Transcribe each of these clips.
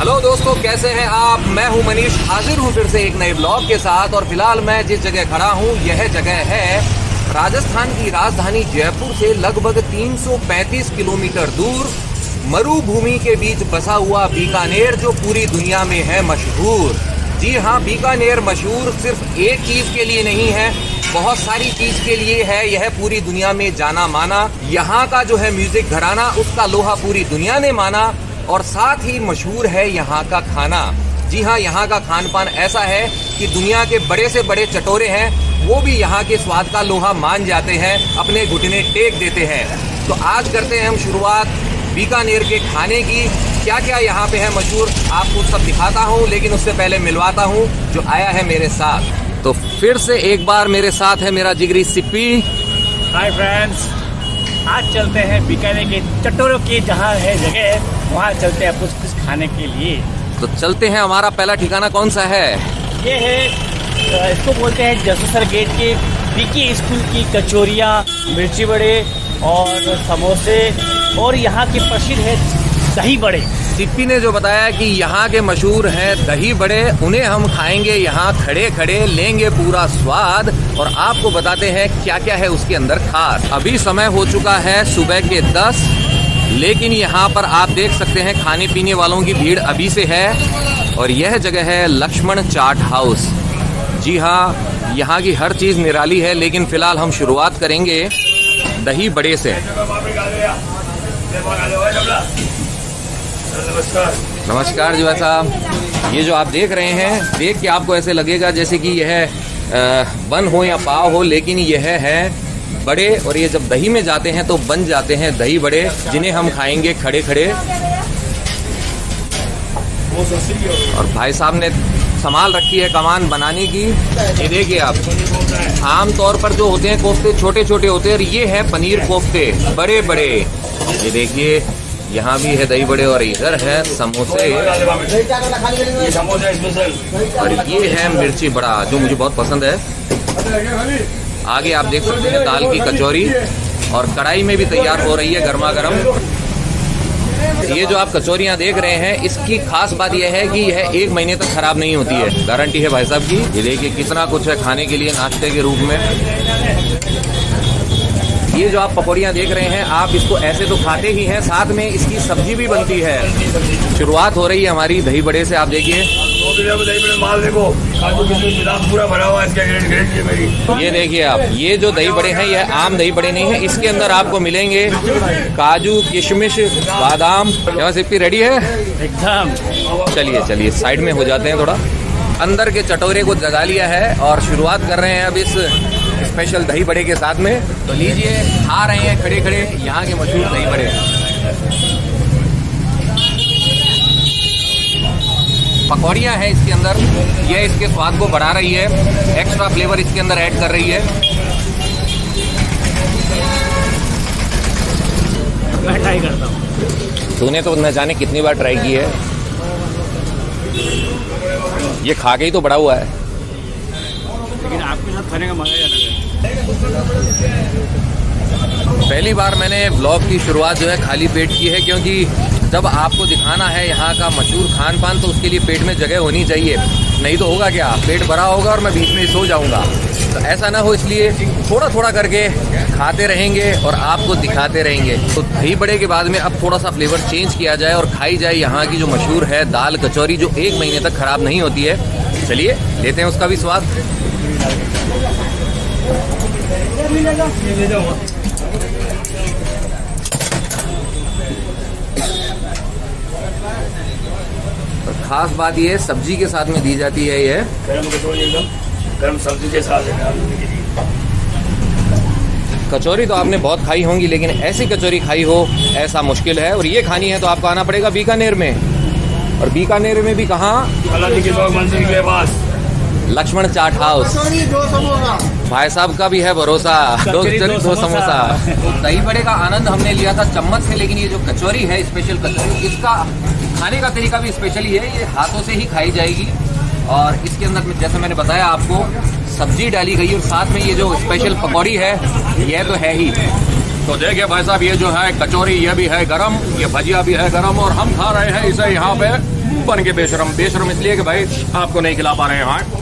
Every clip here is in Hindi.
हेलो दोस्तों, कैसे हैं आप? मैं हूँ मनीष, हाजिर हूँ फिर से एक नए ब्लॉग के साथ और फ़िलहाल मैं जिस जगह खड़ा हूँ, यह जगह है राजस्थान की राजधानी जयपुर से लगभग 335 किलोमीटर दूर, मरुभूमि के बीच बसा हुआ बीकानेर, जो पूरी दुनिया में है मशहूर। जी हाँ बीकानेर मशहूर सिर्फ़ एक चीज़ के लिए नहीं है, बहुत सारी चीज़ के लिए है, यह पूरी दुनिया में जाना माना यहाँ का जो है म्यूज़िक घराना, उसका लोहा पूरी दुनिया ने माना। और साथ ही मशहूर है यहाँ का खाना। जी हाँ यहाँ का खान पान ऐसा है कि दुनिया के बड़े से बड़े चटोरे हैं, वो भी यहाँ के स्वाद का लोहा मान जाते हैं, अपने घुटने टेक देते हैं। तो आज करते हैं हम शुरुआत बीकानेर के खाने की। क्या क्या यहाँ पे है मशहूर, आपको सब दिखाता हूँ, लेकिन उससे पहले मिलवाता हूँ, जो आया है मेरे साथ। तो फिर से एक बार मेरे साथ है मेरा जिगरी सिप्पी। हाय फ्रेंड्स आज चलते हैं बीकानेर के चटोरों की जहाँ है जगह वहाँ चलते हैं कुछ कुछ खाने के लिए। तो चलते हैं हमारा पहला ठिकाना कौन सा है? ये है इसको बोलते हैं जसोसर गेट के बीकी स्कूल की कचोरिया मिर्ची बड़े और समोसे। और यहाँ के प्रसिद्ध है दही बड़े। सिप्पी ने जो बताया कि यहाँ के मशहूर हैं दही बड़े उन्हें हम खाएँगे यहाँ खड़े खड़े लेंगे पूरा स्वाद। और आपको बताते हैं क्या क्या है उसके अंदर खास। अभी समय हो चुका है सुबह के दस, लेकिन यहाँ पर आप देख सकते हैं खाने पीने वालों की भीड़ अभी से है और यह जगह है लक्ष्मण चाट हाउस। जी हाँ यहाँ की हर चीज़ निराली है, लेकिन फ़िलहाल हम शुरुआत करेंगे दही बड़े से। नमस्कार जी साहब। ये जो आप देख रहे हैं, देख के आपको ऐसे लगेगा जैसे कि यह बन हो या पाव हो, लेकिन यह है, बड़े, और ये जब दही में जाते हैं तो बन जाते हैं दही बड़े, जिन्हें हम खाएँगे खड़े खड़े। और भाई साहब ने संभाल रखी है कमान बनाने की। ये देखिए आप, आम तौर पर जो होते हैं, कोफ्ते छोटे छोटे होते हैं, और ये है पनीर कोफ्ते बड़े बड़े ये देखिए यहाँ भी है दही बड़े और इधर है समोसे। और ये है मिर्ची बड़ा, जो मुझे बहुत पसंद है। आगे आप देख सकते हैं दाल की कचौरी। और कढ़ाई में भी तैयार हो रही है गर्मा गर्म ये जो आप कचौरियाँ देख रहे हैं, इसकी खास बात यह है कि यह एक महीने तक खराब नहीं होती है। गारंटी है भाई साहब की। ये देखिए कितना कुछ है खाने के लिए नाश्ते के रूप में। ये जो आप पकौड़ियाँ देख रहे हैं आप इसको ऐसे तो खाते ही हैं साथ में इसकी सब्ज़ी भी बनती है। शुरुआत हो रही है हमारी दही बड़े से आप देखिए। ये देखिए आप ये जो दही बड़े हैं ये आम दही बड़े नहीं है इसके अंदर आपको मिलेंगे काजू किशमिश बादाम। क्या सिप्पी रेडी है? एकदम। चलिए चलिए साइड में हो जाते हैं थोड़ा। अंदर के चटोरे को जगा लिया है और शुरुआत कर रहे हैं अब इस स्पेशल दही बड़े के साथ में। तो लीजिए खा रहे हैं खड़े खड़े यहाँ के मशहूर दही बड़े। पकौड़ियाँ हैं इसके अंदर। यह इसके स्वाद को बढ़ा रही है। एक्स्ट्रा फ्लेवर इसके अंदर ऐड कर रही है। मैं ट्राई करता हूँ। तूने तो न जाने कितनी बार ट्राई की है। ये खा के ही तो बड़ा हुआ है। लेकिन आपके साथ खाने का मज़ा ही अलग है। पहली बार मैंने ब्लॉग की शुरुआत जो है खाली पेट की है, क्योंकि जब आपको दिखाना है यहाँ का मशहूर खान पान तो उसके लिए पेट में जगह होनी चाहिए। नहीं तो होगा क्या? पेट भरा होगा और मैं बीच में सो जाऊँगा। तो ऐसा ना हो इसलिए थोड़ा थोड़ा करके खाते रहेंगे और आपको दिखाते रहेंगे। तो दही बड़े के बाद में अब थोड़ा सा फ्लेवर चेंज किया जाए और खाई जाए यहाँ की जो मशहूर है दाल कचौरी, जो एक महीने तक खराब नहीं होती है। चलिए, लेते हैं उसका भी स्वाद। और खास बात ये सब्ज़ी के साथ में दी जाती है ये। गर्म कचौड़ी एकदम गर्म सब्ज़ी के साथ कचौरी तो आपने बहुत खाई होंगी लेकिन ऐसी कचौरी खाई हो ऐसा मुश्किल है। और ये खानी है तो आपको आना पड़ेगा बीकानेर में। और बीकानेर में भी कहाँ? के मंजिल के पास। लक्ष्मण चाट हाउस। भाई साहब का भी है भरोसा। दो कचौरी, दो समोसा। तो दही बड़े का आनंद हमने लिया था चम्मच से लेकिन ये जो कचौरी है स्पेशल कचौरी इसका खाने का तरीका भी स्पेशल ही है। ये हाथों से ही खाई जाएगी। और इसके अंदर जैसे मैंने बताया आपको सब्ज़ी डाली गई और साथ में ये जो स्पेशल पकौड़ी है ये तो है ही। तो देखिए भाई साहब ये जो है कचौरी ये भी है गरम ये भजिया भी है गरम और हम खा रहे हैं इसे यहाँ पे बन के बेशरम। बेशरम इसलिए कि भाई आपको नहीं खिला पा रहे हैं हाँ।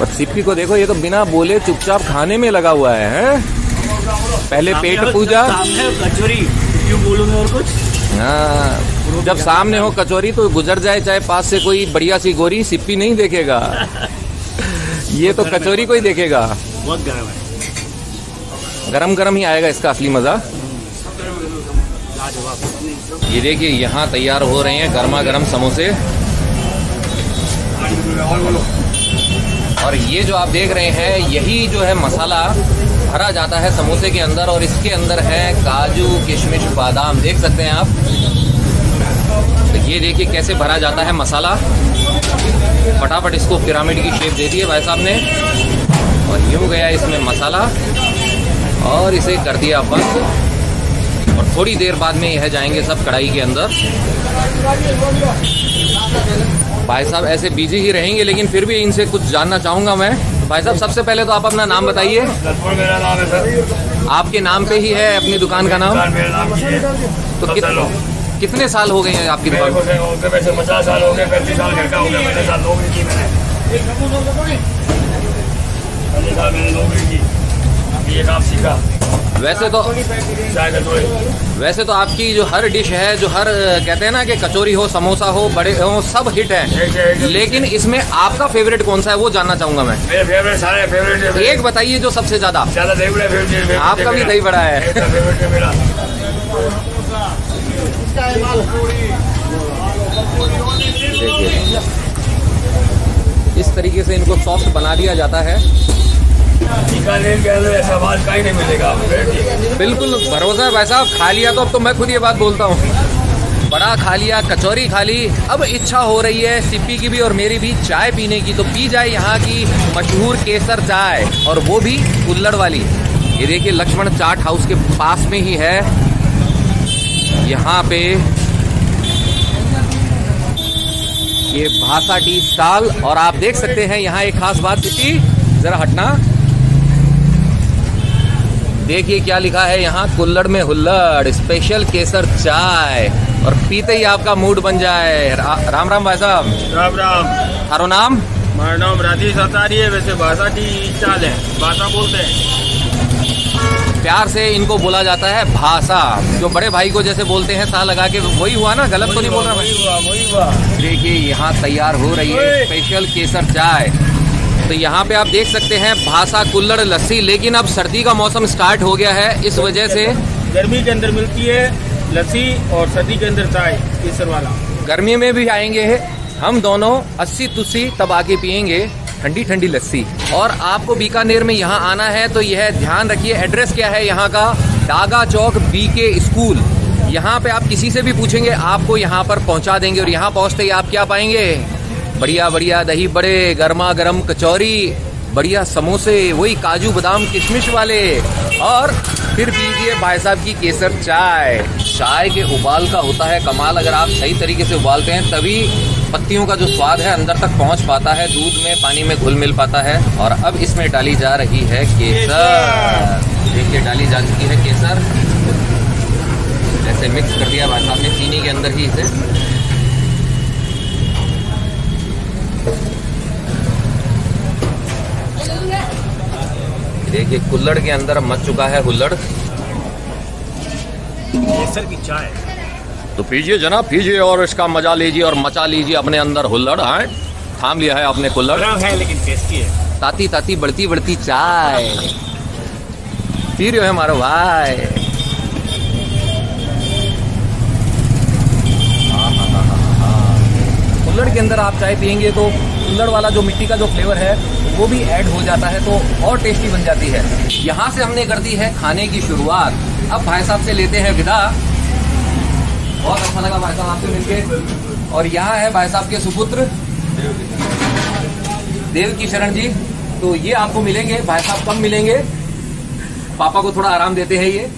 और सिप्पी को देखो ये तो बिना बोले चुपचाप खाने में लगा हुआ है, हैं? पहले पेट पूजा। कचोरी क्यों बोलूँ और कुछ? हाँ जब सामने हो कचौरी तो गुजर जाए चाहे पास से कोई बढ़िया सी गोरी सिप्पी नहीं देखेगा। ये तो कचौरी को ही देखेगा। बहुत गर्म है। गरम गरम ही आएगा इसका असली मज़ा। ये देखिए यहाँ तैयार हो रहे हैं गर्मा गर्म समोसे। और ये जो आप देख रहे हैं, यही जो है मसाला भरा जाता है समोसे के अंदर और इसके अंदर है काजू किशमिश बादाम। देख सकते हैं आप? तो ये देखिए कैसे भरा जाता है मसाला। फटाफट इसको पिरामिड की शेप दे दी है भाई साहब ने। और ये गया इसमें मसाला। और इसे कर दिया बंद। और थोड़ी देर बाद में यह जाएँगे सब कढ़ाई के अंदर। भाई साहब ऐसे बिज़ी ही रहेंगे लेकिन फिर भी इनसे कुछ जानना चाहूँगा मैं। भाई साहब सबसे पहले तो आप अपना नाम बताइए। आपके नाम पे ही है अपनी दुकान का नाम? तो कित, कितने साल हो गए हैं आपकी दुकान? पचास साल हो गए साल गया साल मैंने की। ये काम सीखा। वैसे तो वैसे तो आपकी जो हर डिश है जो हर कहते हैं ना कि कचौरी हो समोसा हो बड़े हो सब हिट है। लेकिन इसमें आपका फेवरेट कौन सा है वो जानना चाहूँगा मैं। मेरे फेवरेट सारे फेवरेट एक बताइए जो सबसे ज़्यादा। आपका भी दही बड़ा है। है देखिए। इस तरीके से इनको सॉफ्ट बना दिया जाता है। बिल्कुल, भरोसा भाई साहब। खा लिया तो अब तो मैं खुद ये बात बोलता हूँ। बड़ा खा लिया, कचौरी खा ली। अब इच्छा हो रही है सिप्पी की भी और मेरी भी चाय पीने की। तो पी जाए यहाँ की मशहूर केसर चाय और वो भी कुल्लड़ वाली। ये देखिए, लक्ष्मण चाट हाउस के पास में ही है। यहाँ पे ये भाषा टी स्टॉल और आप देख सकते हैं, यहाँ एक खास बात जरा हटना। देखिए क्या लिखा है यहाँ कुल्लड़ में हुल्लड़ स्पेशल केसर चाय। और पीते ही आपका मूड बन जाए। रा, राम राम भाई साहब। राम राम। थारो नाम? हमारा नाम राजेश अतारी है वैसे भाषा की चाल है भाषा बोलते हैं। प्यार से इनको बोला जाता है भाषा। जो बड़े भाई को जैसे बोलते हैं सा लगा के वही हुआ ना? गलत तो नहीं बोल रहा मैं? वही हुआ वही देखिए यहाँ तैयार हो रही है स्पेशल केसर चाय। तो यहाँ पे आप देख सकते हैं भाषा कुल्लड़ लस्सी लेकिन अब सर्दी का मौसम स्टार्ट हो गया है। इस वजह से गर्मी के अंदर मिलती है लस्सी और सर्दी के अंदर चाय केसर वाला। गर्मी में भी आएँगे हम दोनों अस्सी तुस्सी तब आके पियेंगे ठंडी ठंडी लस्सी। और आपको बीकानेर में यहाँ आना है तो यह ध्यान रखिए एड्रेस क्या है यहाँ का? Daga Chowk BK school. यहाँ पे आप किसी से भी पूछेंगे आपको यहाँ पर पहुँचा देंगे और यहाँ पहुँचते ही आप क्या पाएँगे? बढ़िया बढ़िया, दही बड़े, गर्मा गर्म कचौरी, बढ़िया समोसे, वही काजू बादाम, किशमिश वाले। और फिर पीजिए भाई साहब की केसर चाय। चाय के उबाल का होता है कमाल, अगर आप सही तरीके से उबालते हैं, तभी पत्तियों का जो स्वाद है अंदर तक पहुँच पाता है, दूध में, पानी में घुल मिल पाता है। और अब इसमें डाली जा रही है केसर। देखिए, डाली जा चुकी है केसर। जैसे मिक्स कर दिया भाई साहब ने, चीनी के अंदर ही इसे। देखिए कुल्लड़ के अंदर मच चुका है हुल्लड़। केसर की चाय। तो पीजिए जनाब पीजिए और इसका मज़ा लीजिए और मचा लीजिए अपने अंदर हुल्लड़ हाँ? थाम लिया है आपने कुल्लड़। है लेकिन टेस्टी है। ताती ताती बढ़ती बढ़ती चाय। पी रहे हो हमारे भाई। कुल्लड़ के अंदर आप चाय पियेंगे तो कुल्लड़ वाला जो मिट्टी का जो फ्लेवर है, वो भी ऐड हो जाता है तो और टेस्टी बन जाती है। यहाँ से हमने कर दी है खाने की शुरुआत। अब भाई साहब से लेते हैं विदा। बहुत अच्छा लगा भाई साहब आपसे मिलके। और यहाँ है भाई साहब के सुपुत्र। देव की शरण जी। तो ये आपको मिलेंगे, भाई साहब कब मिलेंगे। पापा को थोड़ा आराम देते हैं ये।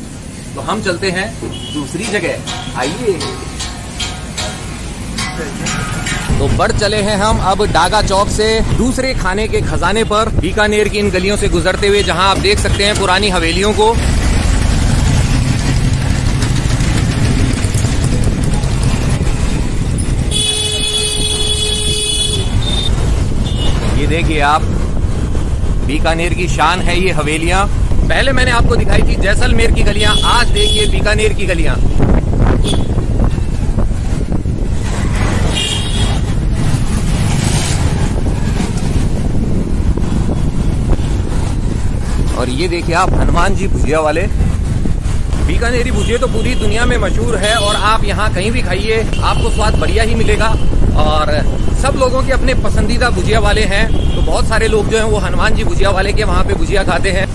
तो हम चलते हैं दूसरी जगह। आइए। तो बढ़ चले हैं हम अब डागा चौक से दूसरे खाने के खजाने पर। बीकानेर की इन गलियों से गुजरते हुए जहाँ आप देख सकते हैं पुरानी हवेलियों को। ये देखिए आप, बीकानेर की शान है ये हवेलियाँ। पहले मैंने आपको दिखाई थी जैसलमेर की गलियाँ, आज देखिए बीकानेर की गलियाँ। और ये देखिए आप, हनुमान जी भुजिया वाले। बीकानेरी भुजिया तो पूरी दुनिया में मशहूर है और आप यहाँ कहीं भी खाइए, आपको स्वाद बढ़िया ही मिलेगा। और सब लोगों के अपने पसंदीदा भुजिया वाले हैं तो बहुत सारे लोग जो हैं वो हनुमान जी भुजिया वाले के वहाँ पे भुजिया खाते हैं।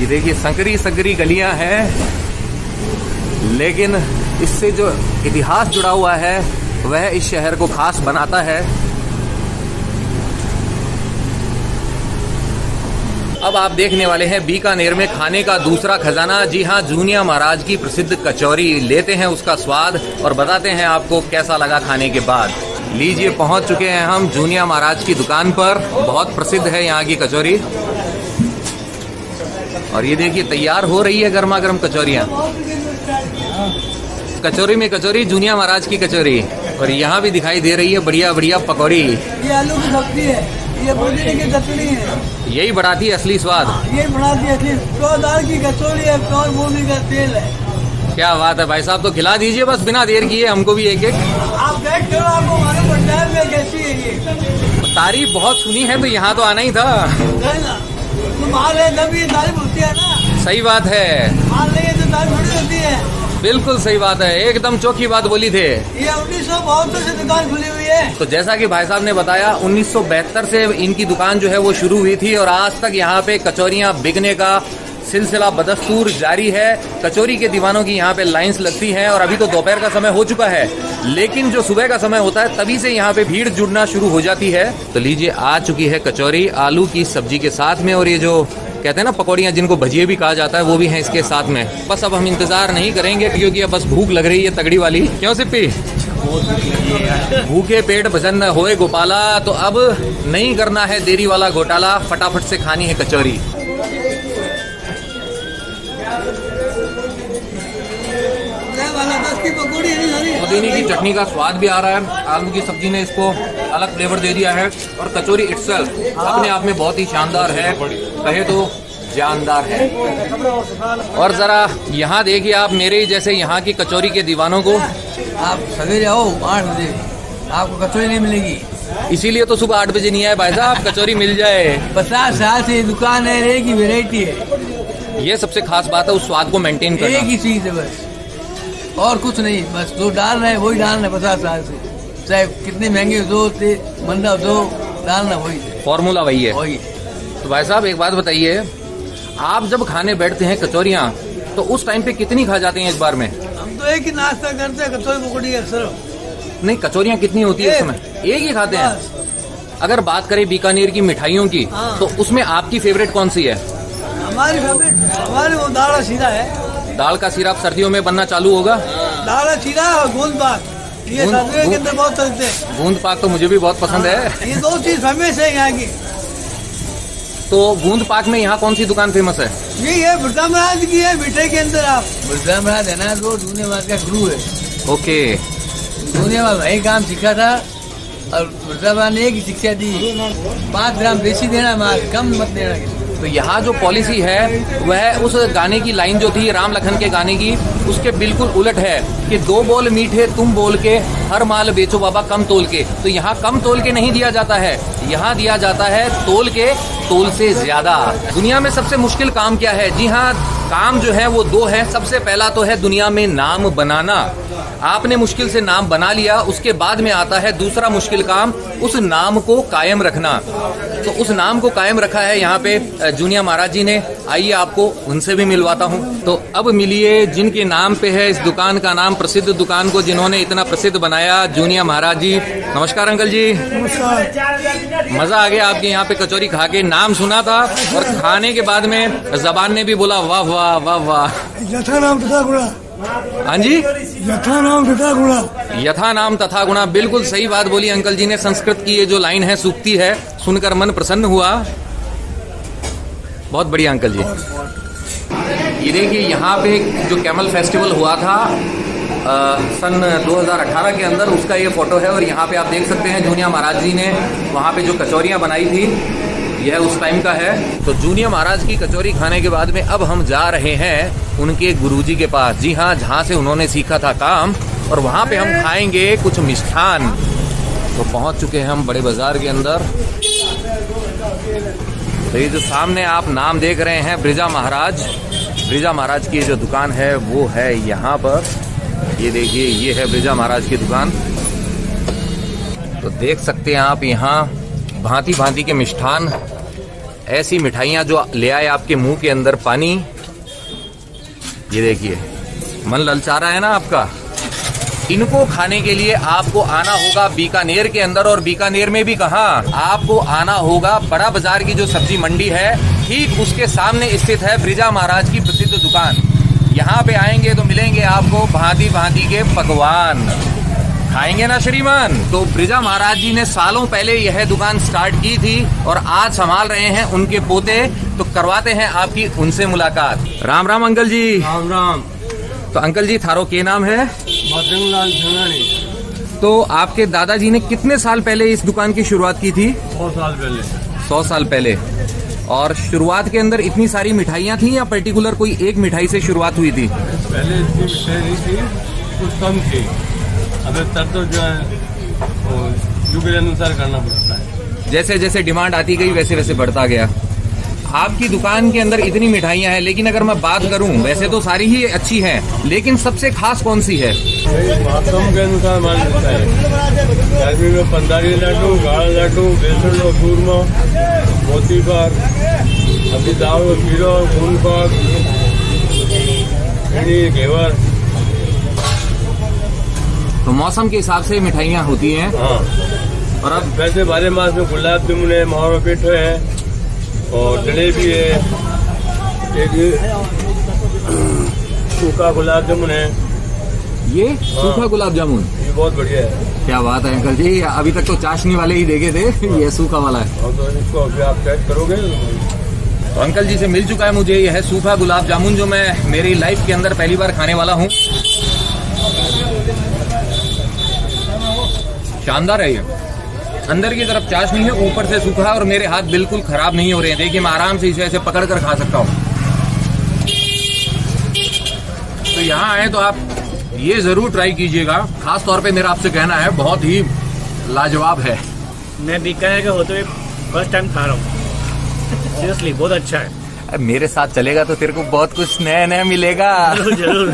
ये देखिए, संकरी संकरी गलियाँ हैं, लेकिन इससे जो इतिहास जुड़ा हुआ है, वह इस शहर को खास बनाता है। अब आप देखने वाले हैं बीकानेर में खाने का दूसरा खजाना। जी हाँ जूनिया महाराज की प्रसिद्ध कचौरी। लेते हैं उसका स्वाद और बताते हैं आपको कैसा लगा खाने के बाद। लीजिए, पहुँच चुके हैं हम जूनिया महाराज की दुकान पर। बहुत प्रसिद्ध है यहाँ की कचौरी। और ये देखिए, तैयार हो रही है गर्मा गर्म कचौरियाँ। कचौरी में कचौरी, जूनिया महाराज की कचौरी। और यहाँ भी दिखाई दे रही है बढ़िया बढ़िया पकौड़ी। ये आलू की सब्ज़ी है। ये पुदीने की चटनी है। यही बढ़ाती है असली स्वाद। ये बढ़ाती है प्योर दाल की कचौड़ी है प्योर मूंगफली का तेल है। क्या बात है भाई साहब तो खिला दीजिए बस बिना देर किए हमको भी एक एक आप देख करो आपको हमारे पंजाब में कैसी है ये। तारीफ़ बहुत सुनी है तो यहाँ तो आना ही था। है होती है ना। सही बात है मान लेंगे तो तारीफ़ थोड़ी होती है बिल्कुल सही बात है एकदम चौकी बात बोली थे। ये उन्नीस सौ बहत्तर से दुकान खुली हुई है। तो जैसा कि भाई साहब ने बताया 1972 से इनकी दुकान जो है वो शुरू हुई थी और आज तक यहाँ पे कचौरियाँ बिकने का सिलसिला बदस्तूर जारी है। कचौरी के दीवानों की यहाँ पे लाइंस लगती हैं और अभी तो दोपहर का समय हो चुका है। लेकिन जो सुबह का समय होता है तभी से यहाँ पे भीड़ जुड़ना शुरू हो जाती है। तो लीजिए आ चुकी है कचौरी आलू की सब्ज़ी के साथ में और ये जो कहते हैं ना, पकौड़ियाँ जिनको भजिए भी कहा जाता है, वो भी हैं इसके साथ में। बस अब हम इंतज़ार नहीं करेंगे, क्योंकि अब बस भूख लग रही है तगड़ी वाली। क्यों सिप्पी? भूखे पेट भजन होए गोपाला तो अब नहीं करना है देरी वाला घोटाला, फटाफट से खानी है कचौरी। पुदीने की चटनी का स्वाद भी आ रहा है। आलू की सब्ज़ी ने इसको अलग फ्लेवर दे दिया है और कचौरी इटसेल्फ अपने आप में बहुत ही शानदार है। कहे तो जानदार है। और जरा यहाँ देखिए आप मेरे ही जैसे यहाँ की कचौरी के दीवानों को। आप सवेरे आओ आठ बजे। आपको कचौड़ी नहीं मिलेगी। इसीलिए तो सुबह आठ बजे नहीं आए भाई साहब कचौरी मिल जाए। पचास साल से दुकान है एक ही वेरायटी है। ये सबसे खास बात है उस स्वाद को मेंटेन करना। एक ही चीज़ है बस। और कुछ नहीं बस जो डाल रहे हैं वही डालना है पचास साल से। चाहे कितने महँगे दो ते मंदा दो डालना वही है। फॉर्मूला वही है। वही। तो भाई साहब एक बात बताइए आप जब खाने बैठते हैं कचौरियाँ तो उस टाइम पे कितनी खा जाते हैं एक बार में? हम तो एक ही नाश्ता करते हैं कचौड़ी पकौड़ी अक्सर। नहीं कचौरियाँ कितनी होती है समय? एक ही खाते हैं? अगर बात करें बीकानेर की मिठाइयों की हाँ। तो उसमें आपकी फेवरेट कौन सी है? हमारी फेवरेट हमारी वो दाड़ा सीधा है। दाल का सिरप सर्दियों में बनना चालू होगा। दाड़ा सीधा और गोंद बाग ये सर्दियों के अंदर बहुत चलते हैं। बूंद पाक तो मुझे भी बहुत पसंद है। ये दो चीज़ फ़ेमस है यहाँ की तो बूंद पाक में यहाँ कौन सी दुकान फ़ेमस है? यही है बुढ़ा महाराज की है मिठाई के अंदर आप। बुढ़ा महाराज है ना वो दूने महाराज का गुरु है। ओके। दूने महाराज वही काम सीखा था और बुढ़ा महाराज ने एक ही शिक्षा दी। पाँच ग्राम बेसी देना माल कम मत देना। किसी को। तो यहाँ जो पॉलिसी है, वह उस गाने की लाइन जो थी, राम लखन के गाने की, उसके बिल्कुल उलट है कि दो बोल मीठे तुम बोल के हर माल बेचो बाबा कम तोल के। तो यहाँ कम तोल के नहीं दिया जाता है। यहाँ दिया जाता है तोल के, तोल से ज़्यादा। दुनिया में सबसे मुश्किल काम क्या है? जी हाँ काम जो है वो दो है। सबसे पहला तो है दुनिया में नाम बनाना। आपने मुश्किल से नाम बना लिया, उसके बाद में आता है दूसरा मुश्किल काम, उस नाम को कायम रखना। तो उस नाम को कायम रखा है यहाँ पे जूनिया महाराज जी ने। आइए आपको उनसे भी मिलवाता हूँ। तो अब मिलिए, जिनके नाम पे है इस दुकान का नाम, प्रसिद्ध दुकान को जिन्होंने इतना प्रसिद्ध बनाया, जूनिया महाराज जी। नमस्कार, अंकल जी। मज़ा आ गया आपके यहाँ पे कचौरी खा के। नाम सुना था और खाने के बाद में जबान ने भी बोला, वाह वाह वाह वाह। हाँ जी? यथा नाम तथा गुणा यथा नाम तथा गुणा बिल्कुल सही बात बोली अंकल जी ने। संस्कृत की ये जो लाइन है सूक्ति है सुनकर मन प्रसन्न हुआ। बहुत बढ़िया अंकल जी। ये देखिए यहाँ पे जो कैमल फेस्टिवल हुआ था अ, सन 2018 के अंदर उसका ये फ़ोटो है और यहाँ पे आप देख सकते हैं जूनिया महाराज जी ने वहाँ पे जो कचौरियाँ बनाई थी। यह उस टाइम का है। तो जूनियर महाराज की कचौरी खाने के बाद में अब हम जा रहे हैं उनके गुरुजी के पास। जी हाँ जहाँ से उन्होंने सीखा था काम और वहाँ पे हम खाएँगे कुछ मिष्ठान। तो पहुँच चुके हैं हम बड़े बाज़ार के अंदर। तो ये जो सामने आप नाम देख रहे हैं, ब्रिजा महाराज। ब्रिजा महाराज की जो दुकान है, वो है यहाँ पर। ये देखिए, ये है ब्रिजा महाराज की दुकान। तो देख सकते हैं आप यहाँ भांति भांति के मिष्ठान, ऐसी मिठाइयाँ जो ले आए आपके मुँह के अंदर पानी। ये देखिए, मन ललचा रहा है ना आपका? इनको खाने के लिए आपको आना होगा बीकानेर के अंदर, और बीकानेर में भी कहा? आपको आना होगा बड़ा बाज़ार की जो सब्ज़ी मंडी है, ठीक उसके सामने स्थित है ब्रिजा महाराज की प्रसिद्ध दुकान। यहाँ पे आएँगे तो मिलेंगे आपको भांति भांति के पकवान। खाएँगे ना श्रीमान? तो ब्रिजा महाराज जी ने सालों पहले यह दुकान स्टार्ट की थी और आज संभाल रहे हैं उनके पोते। तो करवाते हैं आपकी उनसे मुलाकात। राम राम अंकल जी। राम राम। तो अंकल जी थारो के नाम है? तो आपके दादाजी ने कितने साल पहले इस दुकान की शुरुआत की थी? सौ साल पहले। सौ साल पहले। और शुरुआत के अंदर इतनी सारी मिठाइयाँ थी या पर्टिकुलर कोई एक मिठाई से शुरुआत हुई थी? पहले इतनी मिठाई नहीं थी कुछ कम थी। अभी तब तो जो है वो युग के अनुसार करना पड़ता है। जैसे जैसे डिमांड आती गई वैसे वैसे बढ़ता गया। आपकी दुकान के अंदर इतनी मिठाइयाँ हैं लेकिन अगर मैं बात करूँ वैसे तो सारी ही अच्छी हैं लेकिन सबसे खास कौन सी है? मौसम के अनुसार माल मिलता है। गर्मी में पंदारी लड्डू गाढ़ा लड्डू बेसन और चूरमा मोती पाक अभी दाल और खीरा खून पाक घेवर। तो मौसम के हिसाब से मिठाइयाँ होती हैं। हाँ। और अब वैसे बारह मास में गुलाब जामुन है मावा पेठा है और जलेबी है एक सूखा गुलाब जामुन है। ये सूखा गुलाब जामुन? ये बहुत बढ़िया है। क्या बात है अंकल जी। अभी तक तो चाशनी वाले ही देखे थे ये सूखा वाला है। और तो इसको अभी आप चेक करोगे? तो अंकल जी से मिल चुका है मुझे यह है सूखा गुलाब जामुन जो मैं मेरी लाइफ के अंदर पहली बार खाने वाला हूँ। शानदार है ये। अंदर की तरफ़ चाशनी है ऊपर से सूखा है और मेरे हाथ बिल्कुल खराब नहीं हो रहे हैं। देखिए मैं आराम से इसे ऐसे पकड़ कर खा सकता हूँ। तो यहाँ आए तो आप ये ज़रूर ट्राई कीजिएगा। खास तौर पे मेरा आपसे कहना है बहुत ही लाजवाब है। मैं बीकानेर के होते हुए फ़र्स्ट टाइम खा रहा हूँ। सीरियसली बहुत अच्छा है। अब मेरे साथ चलेगा तो तेरे को बहुत कुछ नया नया मिलेगा। ज़रूर ज़रूर।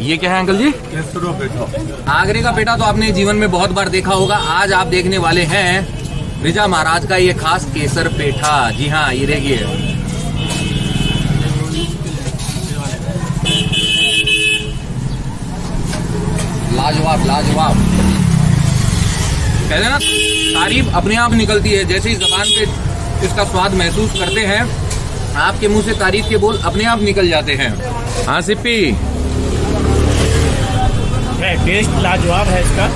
ये क्या है, अंकल जी? बैठो आगरे का पेटा तो आपने जीवन में बहुत बार देखा होगा। आज आप देखने वाले हैं रिजा महाराज का ये खास केसर पेठा। जी हाँ ये देखिए। लाजवाब लाजवाब। कहते ना, तारीफ़ अपने आप निकलती है। जैसे ही जबान पे इसका स्वाद महसूस करते हैं, आपके मुँह से तारीफ़ के बोल अपने आप निकल जाते हैं। हाँ सिप्पी। है टेस्ट लाजवाब है इसका।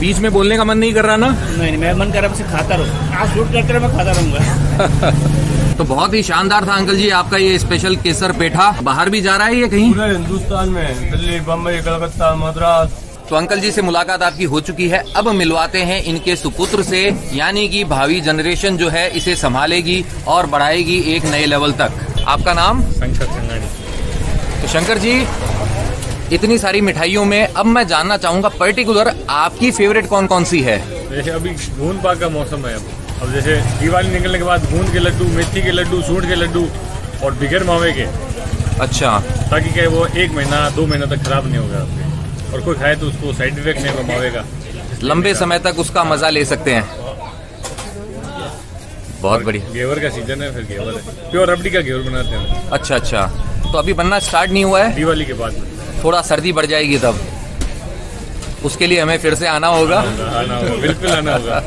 बीच में बोलने का मन नहीं कर रहा ना? नहीं नहीं मैं मन कर रहा हूँ खाता रहूँ। आप शूट करते रहे मैं खाता रहूँगा। तो बहुत ही शानदार था अंकल जी आपका ये स्पेशल केसर पेठा। बाहर भी जा रहा है ये कहीं? पूरे हिंदुस्तान में दिल्ली बम्बई कलकत्ता मद्रास। तो अंकल जी से मुलाकात आपकी हो चुकी है। अब मिलवाते हैं इनके सुपुत्र से यानी कि भावी जनरेशन जो है इसे संभालेगी और बढ़ाएगी एक नए लेवल तक। आपका नाम? शंकर तो शंकर जी इतनी सारी मिठाइयों में अब मैं जानना चाहूँगा पर्टिकुलर आपकी फेवरेट कौन कौन सी है? जैसे अभी घून पाक का मौसम है अब। अब जैसे दिवाली निकलने के बाद घून के लड्डू मेथी के लड्डू सूट के लड्डू और बिगर मावे के। अच्छा। ताकि क्या वो एक महीना दो महीना तक खराब नहीं होगा आपके। और कोई खाए तो उसको साइड इफ़ेक्ट नहीं होगा मावे का। लंबे समय तक उसका मज़ा ले सकते हैं। बहुत बढ़िया। घेवर का सीज़न है फिर घेवर है। प्योर रबड़ी का घेवर बनाते हैं। अच्छा अच्छा। तो अभी बनना स्टार्ट नहीं हुआ है? दिवाली के बाद। में थोड़ा सर्दी बढ़ जाएगी तब। उसके लिए हमें फिर से आना होगा। आना होगा बिल्कुल आना होगा।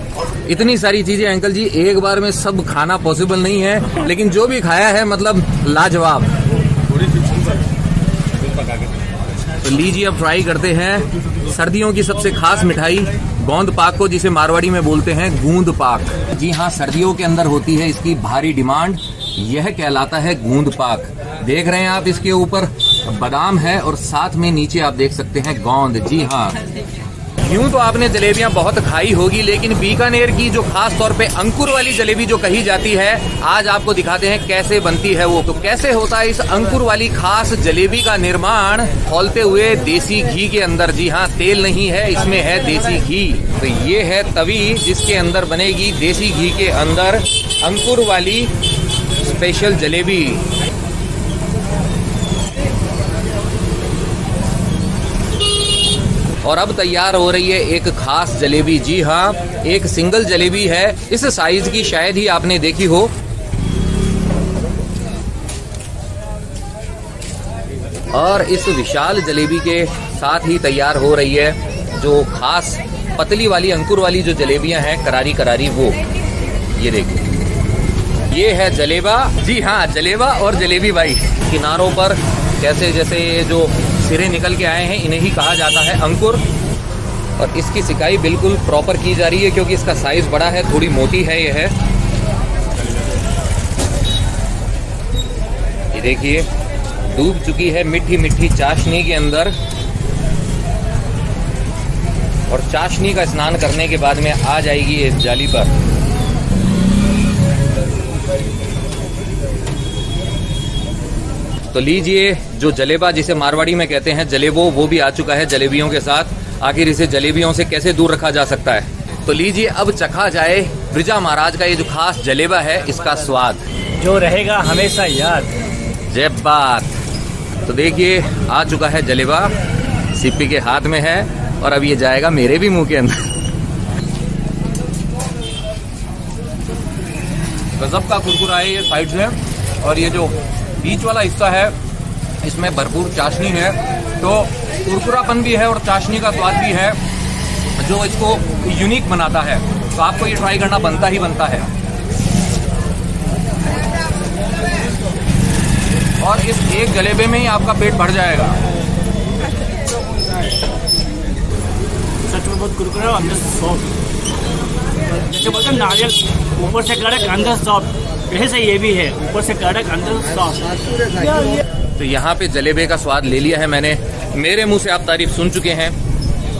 इतनी सारी चीज़ें अंकल जी एक बार में सब खाना पॉसिबल नहीं है लेकिन जो भी खाया है मतलब लाजवाब। तो लीजिए अब ट्राई करते हैं। सर्दियों की सबसे खास मिठाई गोंद पाक को जिसे मारवाड़ी में बोलते हैं गूंद पाक। जी हाँ सर्दियों के अंदर होती है इसकी भारी डिमांड। यह कहलाता है गूंद पाक। देख रहे हैं आप इसके ऊपर? बादाम है और साथ में नीचे आप देख सकते हैं गोंद। जी हाँ। यूँ तो आपने जलेबियाँ बहुत खाई होगी, लेकिन बीकानेर की जो खास तौर पे अंकुर वाली जलेबी जो कही जाती है, आज आपको दिखाते हैं कैसे बनती है वो। तो कैसे होता है इस अंकुर वाली खास जलेबी का निर्माण? खोलते हुए देसी घी के अंदर। जी हाँ तेल नहीं है, इसमें है देसी घी। तो ये है तवी जिसके अंदर बनेगी देसी घी के अंदर। अंकुर वाली स्पेशल जलेबी। और अब तैयार हो रही है एक खास जलेबी। जी हाँ एक सिंगल जलेबी है। इस साइज़ की शायद ही आपने देखी हो। और इस विशाल जलेबी के साथ ही तैयार हो रही है जो खास पतली वाली, अंकुर वाली जो जलेबियाँ हैं करारी करारी वो। ये देखिए। ये है जलेबा। जी हाँ जलेबा और जलेबी भाई किनारों पर कैसे जैसे ये जो सिरे निकल के आए हैं, इन्हें ही कहा जाता है अंकुर। और इसकी सिकाई बिल्कुल प्रॉपर की जा रही है, क्योंकि इसका साइज़ बड़ा है, थोड़ी मोटी है ये है। ये देखिए, डूब चुकी है मिठी मिठी चाशनी के अंदर। और चाशनी का स्नान करने के बाद में आ जाएगी इस जाली पर। तो लीजिए जो जलेबा जिसे मारवाड़ी में कहते हैं जलेबो वो भी आ चुका है जलेबियों के साथ। आखिर इसे जलेबियों से कैसे दूर रखा जा सकता है? तो लीजिए अब चखा जाए। ब्रिजा महाराज का ये जो खास जलेबा है इसका स्वाद। जो रहेगा हमेशा याद। जय बात। तो देखिए आ चुका है जलेबा। सीपी के हाथ में है और अब ये जाएगा मेरे भी मुँह के अंदर। गजब का कुरकुरा है ये साइड से और ये जो बीच वाला हिस्सा है, इसमें भरपूर चाशनी है तो कुरकुरापन भी है और चाशनी का स्वाद भी है, जो इसको यूनिक बनाता है। तो आपको ये ट्राई करना बनता ही बनता है। और इस एक जलेबे में ही आपका पेट भर जाएगा। बहुत कुरकुरा अंदर सॉफ्ट जैसे बोलते हैं नारियल ऊपर से कड़क अंदर सॉफ्ट वैसे ये भी है। ऊपर से कड़क अंदर सॉफ्ट तो यहाँ पे जलेबे का स्वाद ले लिया है मैंने। मेरे मुँह से आप तारीफ़ सुन चुके हैं।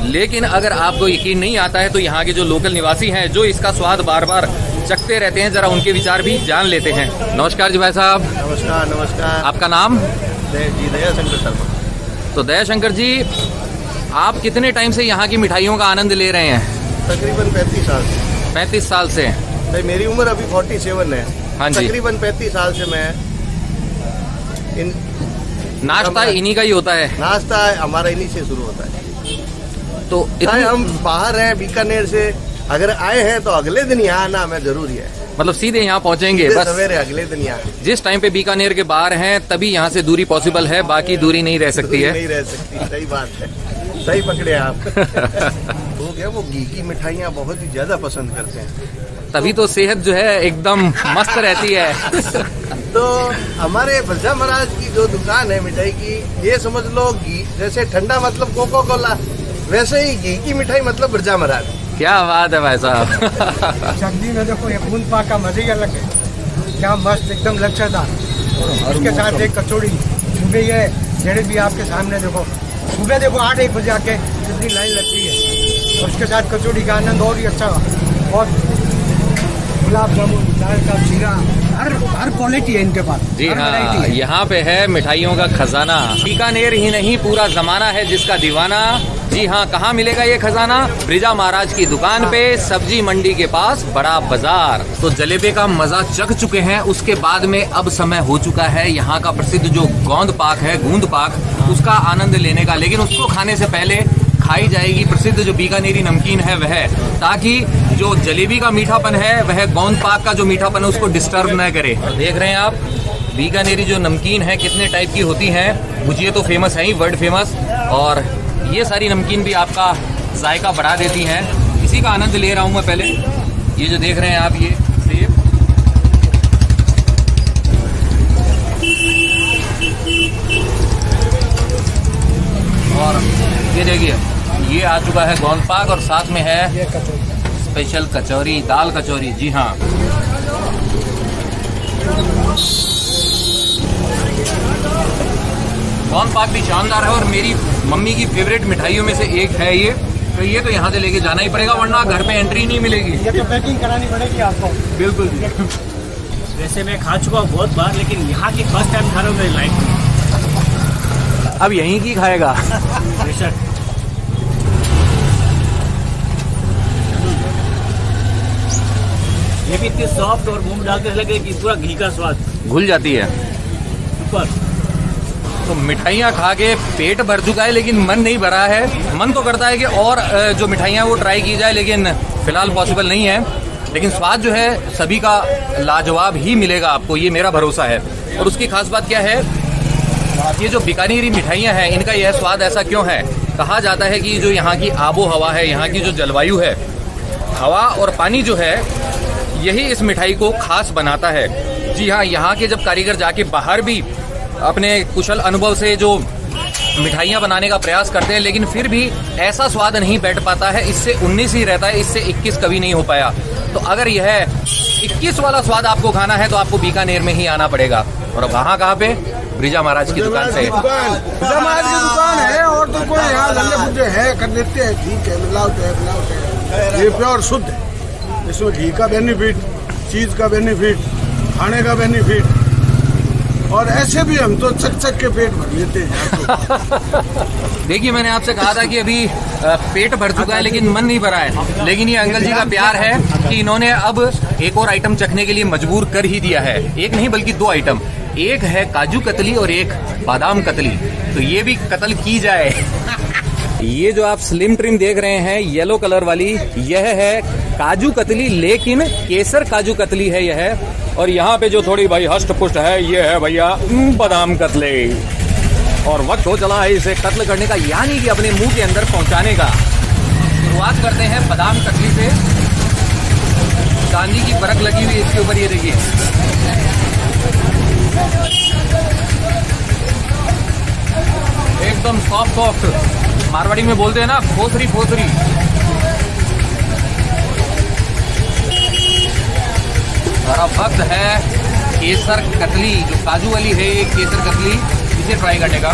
लेकिन अगर आपको यकीन नहीं आता है तो यहाँ के जो लोकल निवासी हैं जो इसका स्वाद बार बार चखते रहते हैं जरा उनके विचार भी जान लेते हैं। नमस्कार जी भाई साहब। नमस्कार नमस्कार। आपका नाम? जी दया शंकर शर्मा। तो दया शंकर जी आप कितने टाइम से यहाँ की मिठाइयों का आनंद ले रहे हैं? तकरीबन पैंतीस साल से। पैंतीस साल से। भाई मेरी उम्र अभी फोर्टी सेवन है। हाँ जी। तकरीबन पैंतीस साल से मैं इन नाश्ता इन्हीं का ही होता है। नाश्ता हमारा इन्हीं से शुरू होता है। तो इतनी, हम बाहर हैं बीकानेर से अगर आए हैं तो अगले दिन यहाँ आना हमें ज़रूरी है। मतलब सीधे यहाँ पहुँचेंगे बस। सवेरे अगले दिन यहाँ। जिस टाइम पे बीकानेर के बाहर हैं तभी यहाँ से दूरी पॉसिबल है बाकी दूरी नहीं रह सकती है। नहीं रह सकती सही बात है। सही पकड़े आप। लोग है वो घी की मिठाइयाँ बहुत ही ज़्यादा पसंद करते हैं। तभी तो सेहत जो है एकदम मस्त रहती है। तो हमारे बजा महाराज की जो दुकान है मिठाई की ये समझ लो घी जैसे ठंडा मतलब कोको कोला वैसे ही घी की मिठाई मतलब बिरजा महाराज। क्या बात है भाई साहब। सर्दी में देखो ये बूंद पाक का मज़ा ही अलग है। क्या मस्त एकदम लच्छेदार। और उसके साथ एक कचौड़ी सुबह ये जेड़े भी आपके सामने देखो। सुबह देखो आठ एक बजे आके कितनी लाइन लगती है। और उसके साथ कचौड़ी का आनंद और ही अच्छा। बहुत गुलाब जामुन दाल का सीरा हर हर क्वालिटी है इनके पास। जी हाँ। यहाँ पे है मिठाइयों का खजाना। बीकानेर ही नहीं पूरा जमाना है जिसका दीवाना। जी हाँ कहाँ मिलेगा ये खजाना? ब्रिजा महाराज की दुकान पे सब्ज़ी मंडी के पास बड़ा बाज़ार। तो जलेबे का मज़ा चख चुके हैं उसके बाद में अब समय हो चुका है। यहाँ का प्रसिद्ध जो गोंद पाक है गूंद पाक उसका आनंद लेने का। लेकिन उसको खाने से पहले खाई जाएगी। प्रसिद्ध जो बीकानेरी नमकीन है, वह ताकि जो जलेबी का मीठापन है, वह गोंद पाक का जो मीठापन है, उसको डिस्टर्ब न करे। देख रहे हैं आप, बीकानेरी जो नमकीन है, कितने टाइप की होती हैं। भुजिया तो फ़ेमस है ही वर्ल्ड फ़ेमस और ये सारी नमकीन भी आपका जायका बढ़ा देती हैं। इसी का आनंद ले रहा हूँ मैं पहले। ये जो देख रहे हैं आप, ये सेब। और ये देखिए ये आ चुका है गोंद पाक और साथ में है स्पेशल कचौरी दाल कचौरी। जी हाँ। सौन पाक भी शानदार है और मेरी मम्मी की फेवरेट मिठाइयों में से एक है ये। तो ये तो यहाँ से लेके जाना ही पड़ेगा वरना घर पे एंट्री नहीं मिलेगी। ये तो पैकिंग करानी पड़ेगी आपको। बिल्कुल। वैसे मैं खा चुका हूँ बहुत बार लेकिन यहाँ की फ़र्स्ट टाइम खा रहा हूँ मेरी लाइफ में। अब यहीं की खाएगा। बेशक। ये भी इतनी सॉफ्ट और मुँह में डालते लगे कि पूरा घी का स्वाद। घुल जाती है। ऊपर। तो मिठाइयाँ खा के पेट भर चुका है लेकिन मन नहीं भरा है। मन तो करता है कि और जो मिठाइयाँ वो ट्राई की जाए लेकिन फ़िलहाल पॉसिबल नहीं है। लेकिन स्वाद जो है सभी का लाजवाब ही मिलेगा आपको ये मेरा भरोसा है। और उसकी खास बात क्या है? ये जो बीकानेरी मिठाइयाँ हैं इनका यह स्वाद ऐसा क्यों है? कहा जाता है कि जो यहाँ की आबो हवा है यहाँ की जो जलवायु है हवा और पानी जो है यही इस मिठाई को खास बनाता है। जी हाँ यहाँ के जब कारीगर जाके बाहर भी अपने कुशल अनुभव से जो मिठाइयाँ बनाने का प्रयास करते हैं, लेकिन फिर भी ऐसा स्वाद नहीं बैठ पाता है, इससे 19 ही रहता है, इससे 21 कभी नहीं हो पाया। तो अगर यह 21 वाला स्वाद आपको खाना है तो आपको बीकानेर में ही आना पड़ेगा। और वहाँ कहाँ पे? ब्रिजा महाराज की दुकान से। समाज की दुकान। है, और तो कोई यहाँ है, कर देते हैं, ठीक है, मिलावट है मिलावट है। ये प्योर, शुद्ध है। इसमें घी का बेनिफिट चीज़ का बेनिफिट खाने का बेनिफिट और ऐसे भी हम तो चक चक के पेट भर लेते हैं। देखिए, मैंने आपसे कहा था कि अभी पेट भर चुका है, लेकिन मन नहीं भरा है। लेकिन ये अंकल जी का प्यार है कि इन्होंने अब एक और आइटम चखने के लिए मजबूर कर ही दिया है। एक नहीं, बल्कि दो आइटम एक है काजू कतली और एक बादाम कतली। तो ये भी कतल की जाए। ये जो आप स्लिम ट्रिम देख रहे हैं येलो कलर वाली, यह है काजू कतली, लेकिन केसर काजू कतली है यह। और यहाँ पे जो थोड़ी भाई हष्ट पुष्ट है, ये है भैया बादाम कतले। और वक्त हो चला है इसे कत्ल करने का, यानी कि अपने मुँह के अंदर पहुँचाने का। शुरुआत करते हैं बादाम कतली से। गांधी की परख लगी हुई इसके ऊपर, ये देखिए। एकदम सॉफ्ट सॉफ्ट मारवाड़ी में बोलते हैं ना फोसरी फोसरी अब वक्त है केसर कतली, जो काजू वाली है ये केसर कतली, इसे ट्राई करने का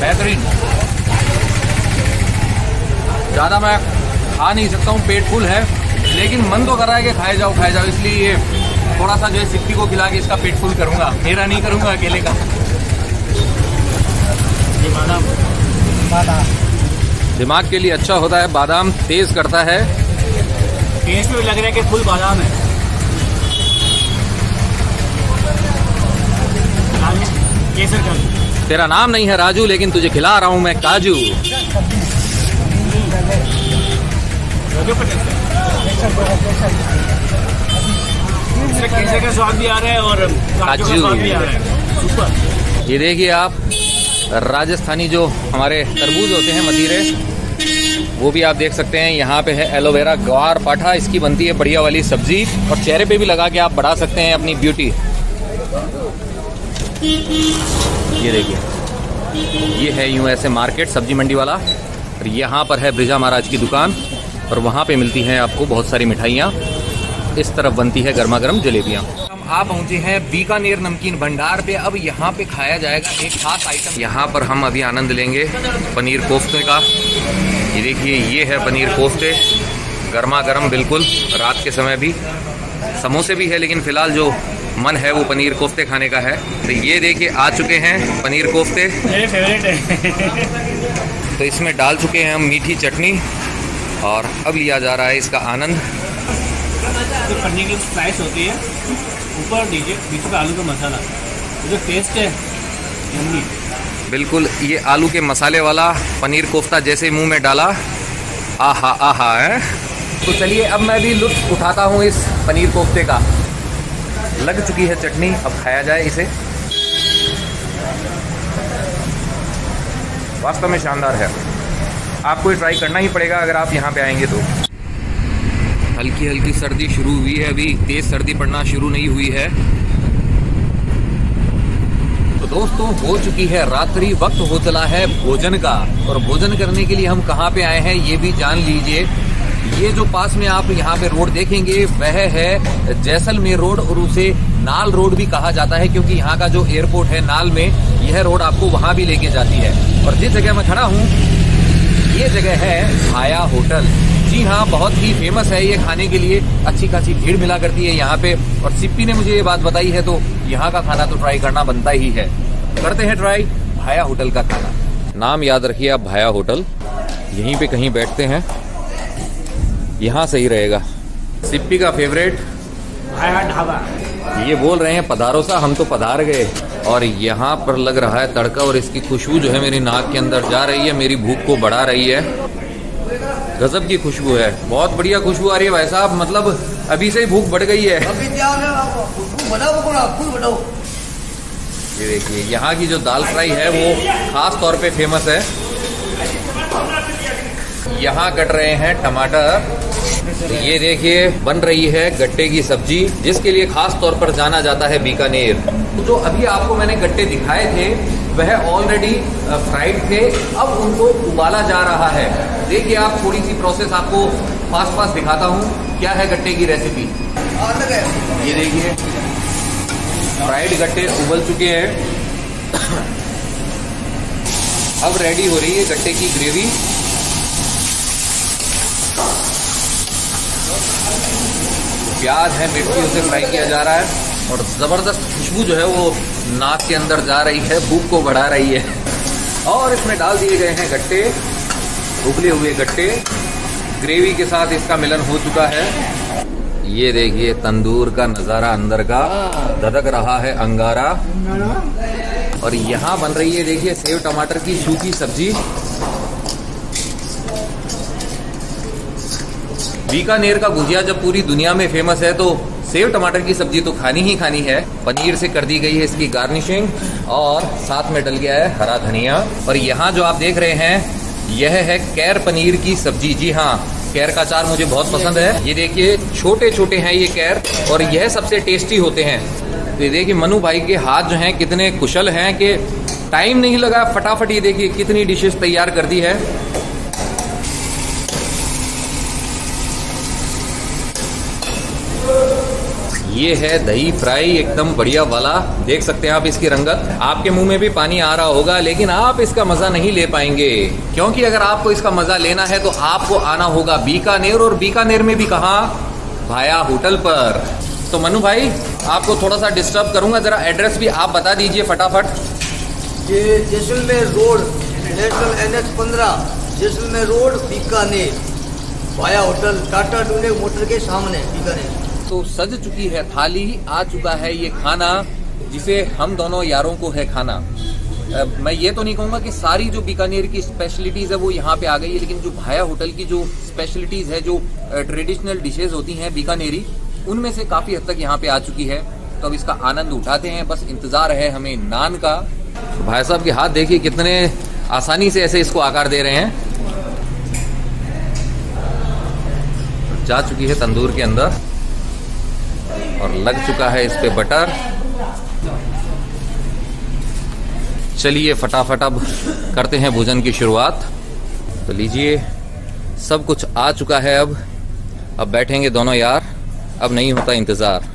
बेहतरीन। ज़्यादा मैं खा नहीं सकता हूँ, पेट फुल है, लेकिन मन तो कर रहा है कि खाए जाओ खाए जाओ, इसलिए ये थोड़ा सा जो है सिक्की को खिला के इसका पेट फुल करूँगा। मेरा नहीं करूँगा अकेले का। दिमाग के लिए अच्छा होता है बादाम तेज करता है। टेस्ट में लग रहा है कि फुल बादाम है। तेरा नाम नहीं है राजू लेकिन तुझे खिला रहा हूँ मैं काजू। का स्वाद भी आ रहा है और काजू का स्वाद भी आ रहा है। सुपर। ये देखिए आप राजस्थानी जो हमारे तरबूज होते हैं मदीरे वो भी आप देख सकते हैं। यहाँ पे है एलोवेरा ग्वार पाठा इसकी बनती है बढ़िया वाली सब्ज़ी। और चेहरे पे भी लगा के आप बढ़ा सकते हैं अपनी ब्यूटी ये देखिए ये है यूँ ऐसे मार्केट सब्ज़ी मंडी वाला। और यहाँ पर है ब्रिजा महाराज की दुकान। और वहाँ पे मिलती हैं आपको बहुत सारी मिठाइयाँ। इस तरफ़ बनती है गर्मा गर्म जलेबियाँ। हम आ पहुँचे हैं बीकानेर नमकीन भंडार पे। अब यहाँ पे खाया जाएगा एक खास आइटम यहाँ पर हम अभी आनंद लेंगे पनीर कोफ्ते का। ये देखिए ये है पनीर कोफ्ते। गर्मा गर्म बिल्कुल रात के समय भी। समोसे भी है लेकिन फ़िलहाल जो मन है वो पनीर कोफ्ते खाने का है। तो ये देखिए आ चुके हैं पनीर कोफ्ते। मेरे फेवरेट है। तो इसमें डाल चुके हैं हम मीठी चटनी। और अब लिया जा रहा है इसका आनंद। जो पनीर की स्लाइस होती है, ऊपर दीजिए, बीच में आलू का मसाला। जो टेस्ट है यम्मी बिल्कुल, ये आलू के मसाले वाला पनीर कोफ्ता जैसे मुँह में डाला, आहा आहा, है। तो चलिए, अब मैं भी लुत्फ उठाता हूँ इस पनीर कोफ्ते का। लग चुकी है चटनी, अब खाया जाए इसे। वास्तव में शानदार है। आपको ये ट्राई करना ही पड़ेगा, अगर आप यहाँ पे आएँगे तो। हल्की हल्की सर्दी शुरू हुई है अभी। तेज सर्दी पड़ना शुरू नहीं हुई है। तो दोस्तों, हो चुकी है रात्रि, वक्त हो चला है भोजन का। और भोजन करने के लिए हम कहाँ पे आए हैं, ये भी जान लीजिए। ये जो पास में आप यहाँ पे रोड देखेंगे, वह है जैसलमेर रोड और उसे नाल रोड भी कहा जाता है, क्योंकि यहाँ का जो एयरपोर्ट है नाल में, यह रोड आपको वहाँ भी लेके जाती है। और जिस जगह मैं खड़ा हूँ, ये जगह है भाया होटल। जी हाँ बहुत ही फ़ेमस है ये खाने के लिए। अच्छी खासी भीड़ मिला करती है यहाँ पे। और सिप्पी ने मुझे ये बात बताई है तो यहाँ का खाना तो ट्राई करना बनता ही है। करते हैं ट्राई भाया होटल का खाना। नाम याद रखिए आप भाया होटल। यहीं पे कहीं बैठते हैं। यहाँ सही रहेगा। सिप्पी का फेवरेट भाया ढाबा। ये बोल रहे हैं पधारो सा हम तो पधार गए। और यहाँ पर लग रहा है तड़का और इसकी खुशबू जो है मेरी नाक के अंदर जा रही है मेरी भूख को बढ़ा रही है। गजब की खुशबू है। बहुत बढ़िया खुशबू आ रही है भाई साहब। मतलब अभी से ही भूख बढ़ गई है। ये देखिए यहाँ की जो दाल फ्राई है वो खास तौर पे फ़ेमस है। यहाँ कट रहे हैं टमाटर। ये देखिए बन रही है गट्टे की सब्ज़ी जिसके लिए खास तौर पर जाना जाता है बीकानेर। तो जो अभी आपको मैंने गट्टे दिखाए थे वह ऑलरेडी फ्राइड थे। अब उनको उबाला जा रहा है। देखिए आप थोड़ी सी प्रोसेस आपको फास्ट फास्ट दिखाता हूँ, क्या है गट्टे की रेसिपी ये देखिए फ्राइड गट्टे उबल चुके हैं। अब रेडी हो रही है गट्टे की ग्रेवी प्याज है मिर्ची उसे फ्राई किया जा रहा है और ज़बरदस्त खुशबू जो है वो नाक के अंदर जा रही है, भूख को बढ़ा रही है। और इसमें डाल दिए गए हैं गट्टे, उबले हुए गट्टे। ग्रेवी के साथ इसका मिलन हो चुका है। ये देखिए, तंदूर का नज़ारा अंदर का। धधक रहा है अंगारा। और यहाँ बन रही है, देखिए, सेव टमाटर की सूखी सब्ज़ी। बीकानेर का गुजिया जब पूरी दुनिया में फ़ेमस है तो सेव टमाटर की सब्ज़ी तो खानी ही खानी है। पनीर से कर दी गई है इसकी गार्निशिंग और साथ में डल गया है हरा धनिया। और यहाँ जो आप देख रहे हैं, यह है कैर पनीर की सब्ज़ी। जी हाँ कैर का चार मुझे बहुत पसंद है। ये देखिए छोटे छोटे हैं ये कैर और यह सबसे टेस्टी होते हैं। तो ये देखिए, मनु भाई के हाथ जो हैं, कितने कुशल हैं कि टाइम नहीं लगा, फटाफट ये देखिए, कितनी डिशेस तैयार कर दी है। ये है दही फ्राई, एकदम बढ़िया वाला। देख सकते हैं आप इसकी रंगत। आपके मुँह में भी पानी आ रहा होगा, लेकिन आप इसका मज़ा नहीं ले पाएँगे। क्योंकि अगर आपको इसका मज़ा लेना है तो आपको आना होगा बीकानेर, और बीकानेर में भी कहा? भाया होटल पर। तो मनु भाई, आपको थोड़ा सा डिस्टर्ब करूँगा, जरा एड्रेस भी आप बता दीजिए फटाफट। ये Jaisalmer road, national N H पंद्रह, जैसलमेर रोड, बीकानेर। भाया होटल, टाटा टूने मोटर के सामने, बीकानेर। तो सज चुकी है थाली आ चुका है ये खाना जिसे हम दोनों यारों को है खाना। अ, मैं ये तो नहीं कहूँगा कि सारी जो बीकानेर की स्पेशलिटीज है वो यहाँ पे आ गई है लेकिन जो भाया होटल की जो स्पेशलिटीज है जो ट्रेडिशनल डिशेज होती हैं बीकानेरी उनमें से काफ़ी हद तक यहाँ पे आ चुकी है। तो अब इसका आनंद उठाते हैं बस इंतज़ार है हमें नान का। तो भाई साहब के हाथ देखिए कितने आसानी से ऐसे इसको आकार दे रहे हैं। जा चुकी है तंदूर के अंदर। और लग चुका है इस पे बटर। चलिए फटाफट अब करते हैं भोजन की शुरुआत। तो लीजिए, सब कुछ आ चुका है अब। अब बैठेंगे दोनों यार। अब नहीं होता इंतज़ार।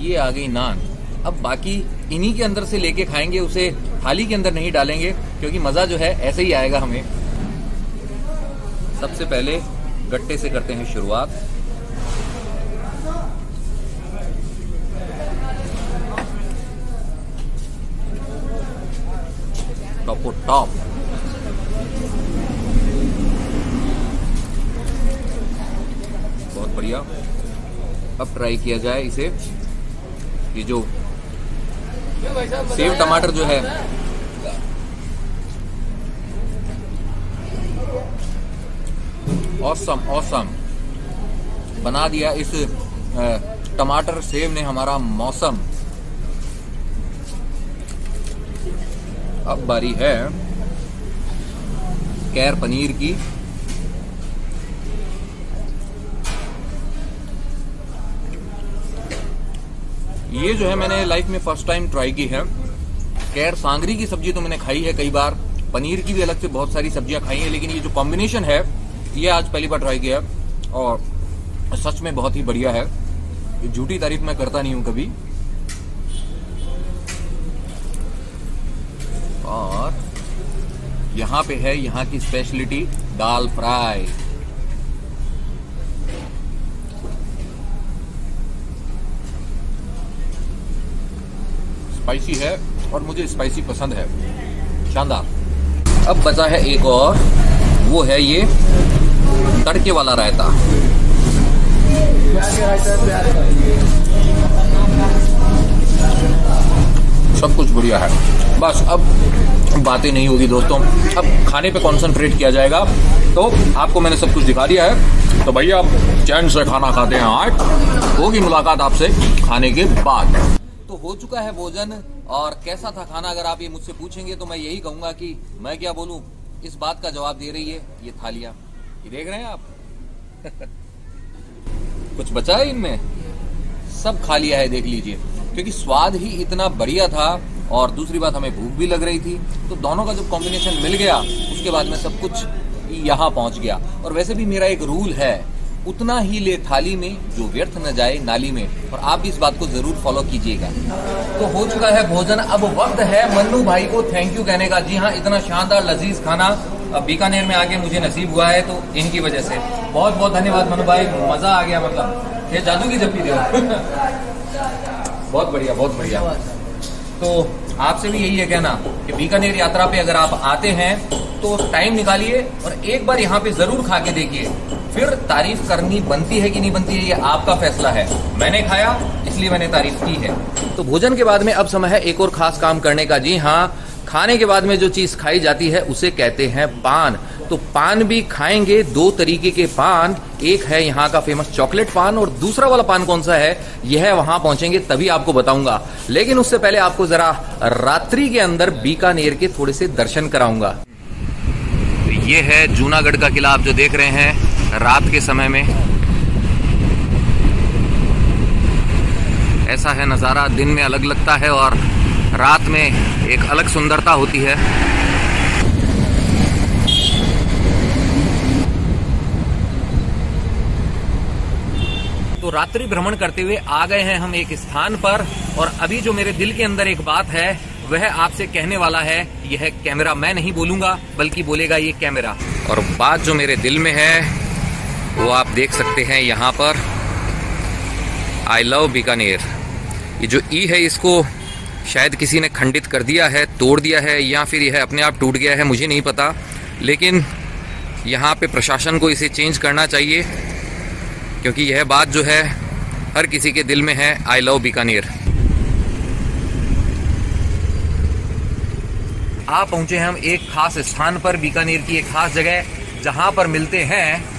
ये आ गई नान। अब बाकी इन्हीं के अंदर से लेके खाएँगे, उसे थाली के अंदर नहीं डालेंगे, क्योंकि मज़ा जो है ऐसे ही आएगा हमें। सबसे पहले गट्टे से करते हैं शुरुआत। टॉपो टॉप बहुत बढ़िया। अब ट्राई किया जाए इसे। ये जो सेव टमाटर जो है। औसम औसम बना दिया इस टमाटर सेव ने हमारा मौसम। अब बारी है। कैर पनीर की। ये जो है मैंने लाइफ में फ़र्स्ट टाइम ट्राई की है। कैर सांगरी की सब्ज़ी तो मैंने खाई है कई बार। पनीर की भी अलग से बहुत सारी सब्ज़ियाँ खाई हैं, लेकिन ये जो कॉम्बिनेशन है, ये आज पहली बार ट्राई किया। और सच में बहुत ही बढ़िया है। झूठी तारीफ़ मैं करता नहीं हूँ कभी और यहाँ पे है यहाँ की स्पेशलिटी दाल फ्राई। स्पाइसी है और मुझे स्पाइसी पसंद है। शानदार। अब बचा है एक और, वो है ये तड़के वाला रायता। सब कुछ बढ़िया है। बस, अब बातें नहीं होगी दोस्तों। अब खाने पे कंसंट्रेट किया जाएगा। तो आपको मैंने सब कुछ दिखा दिया है। तो भैया आप चैन से खाना खाते हैं आज। होगी मुलाकात आपसे खाने के बाद। तो हो चुका है भोजन, और कैसा था खाना? अगर आप ये मुझसे पूछेंगे तो मैं यही कहूँगा कि मैं क्या बोलूँ? इस बात का जवाब दे रही है, ये थालियाँ। ये देख रहे हैं आप? कुछ बचा है इनमें? सब खा लिया है, देख लीजिए। क्योंकि स्वाद ही इतना बढ़िया था और दूसरी बात, हमें भूख भी लग रही थी। तो दोनों का जब कॉम्बिनेशन मिल गया, उसके बाद में सब कुछ यहाँ पहुँच गया। और वैसे भी मेरा एक रूल है, उतना ही ले थाली में जो व्यर्थ न जाए नाली में। और आप भी इस बात को ज़रूर फॉलो कीजिएगा। तो हो चुका है भोजन। अब वक्त है मन्नू भाई को थैंक यू कहने का। जी हाँ इतना शानदार लजीज खाना बीकानेर में आके मुझे नसीब हुआ है तो इनकी वजह से। बहुत बहुत धन्यवाद मनु भाई। मज़ा आ गया मतलब। ये जादू की जप्पी दे बहुत बढ़िया बहुत बढ़िया। तो आपसे भी यही है कहना कि बीकानेर यात्रा पे अगर आप आते हैं तो टाइम निकालिए और एक बार यहाँ पे ज़रूर खा के देखिए। फिर तारीफ़ करनी बनती है कि नहीं बनती है, ये आपका फैसला है। मैंने खाया, इसलिए मैंने तारीफ़ की है। तो भोजन के बाद में अब समय है एक और खास काम करने का। जी हाँ खाने के बाद में जो चीज़ खाई जाती है, उसे कहते हैं पान। तो पान भी खाएँगे दो तरीके के पान। एक है यहाँ का फ़ेमस चॉकलेट पान और दूसरा वाला पान कौन सा है, यह वहाँ पहुँचेंगे, तभी आपको बताऊँगा। लेकिन उससे पहले आपको जरा रात्रि के अंदर बीकानेर के थोड़े से दर्शन कराऊँगा। ये है जूनागढ़ का किला, आप जो देख रहे हैं, रात के समय में। ऐसा है नज़ारा, दिन में अलग लगता है और रात में एक अलग सुंदरता होती है। तो रात्रि भ्रमण करते हुए आ गए हैं हम एक स्थान पर और अभी जो मेरे दिल के अंदर एक बात है, वह आपसे कहने वाला है, यह कैमरा मैं नहीं बोलूँगा, बल्कि बोलेगा ये कैमरा। और बात जो मेरे दिल में है, वो आप देख सकते हैं यहाँ पर। I love Bikaner. ये जो ई है, इसको शायद किसी ने खंडित कर दिया है, तोड़ दिया है, या फिर यह अपने आप टूट गया है, मुझे नहीं पता। लेकिन यहाँ पे प्रशासन को इसे चेंज करना चाहिए, क्योंकि यह बात जो है, हर किसी के दिल में है आई लव बीकानेर। आ पहुँचे हम एक खास स्थान पर, बीकानेर की एक खास जगह, जहाँ पर मिलते हैं